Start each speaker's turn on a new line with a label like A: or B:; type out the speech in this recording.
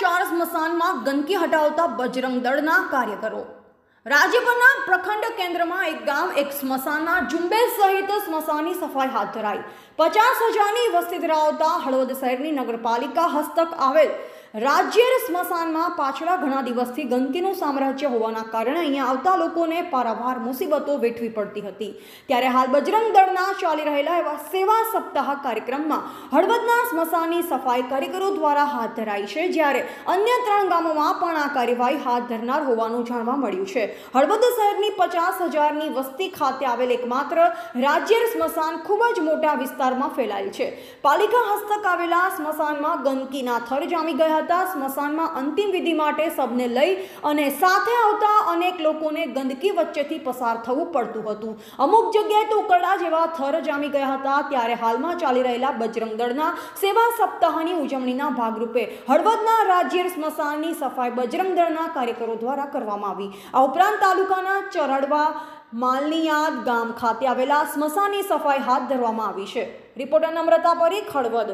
A: સ્મશાનમાં ગંદકી હટાવતા બજરંગ દળના કાર્યકરો. રાજ્યભરના પ્રખંડ કેન્દ્રમાં એક ગામ, એક સ્મશાનના ઝુંબેશ સહિત સ્મશાનની સફાઈ હાથ ધરાઈ. પચાસ હજારની વસ્તી ધરાવતા હળવદ શહેરની નગરપાલિકા હસ્તક આવેલ રાજ્ય સ્મશાનમાં પાછલા ઘણા દિવસથી ગંદકીનું સામ્રાજ્ય હોવાના કારણે અહીંયા આવતા લોકોને પારાવાર મુસીબતો વેઠવી પડતી હતી. ત્યારે હાલ બજરંગ દળના ચાલી રહેલા એવા સેવા સપ્તાહ કાર્યક્રમમાં હળવદના સ્મશાનની સફાઈ કારીગરો દ્વારા હાથ ધરાઈ છે, જ્યારે અન્ય ત્રણ ગામોમાં પણ આ કાર્યવાહી હાથ ધરનાર હોવાનું જાણવા મળ્યું છે. હળવદ શહેરની પચાસ હજારની વસ્તી ખાતે આવેલ એકમાત્ર રાજ્ય સ્મશાન ખૂબ જ મોટા વિસ્તારમાં ફેલાયેલ છે. પાલિકા હસ્તક આવેલા સ્મશાનમાં ગંદકીના થર જામી ગયા હતા સ્મશાનમાં અંતિમ વિધિ માટે સબને લઈ અને સાથે આવતા અનેક લોકોને ગંદકી વચ્ચેથી પસાર થવું પડતું હતું. અમુક જગ્યાએ તો ઉકરડા જેવા થર જામી ગયા હતા. ત્યારે હાલમાં ચાલી રહેલા બજરંગ દળના સેવા સપ્તાહની ઉજવણીના ભાગરૂપે હળવદના રાજ્ય સ્મશાનની સફાઈ બજરંગ દળના કાર્યકરો દ્વારા કરવામાં આવી. આ ઉપરાંત તાલુકાના ચરડવા માલનીયાદ ગામ ખાતે આવેલા સ્મશાનની સફાઈ હાથ ધરવામાં આવી છે. રિપોર્ટર નમ્રતા પરી હળવદ.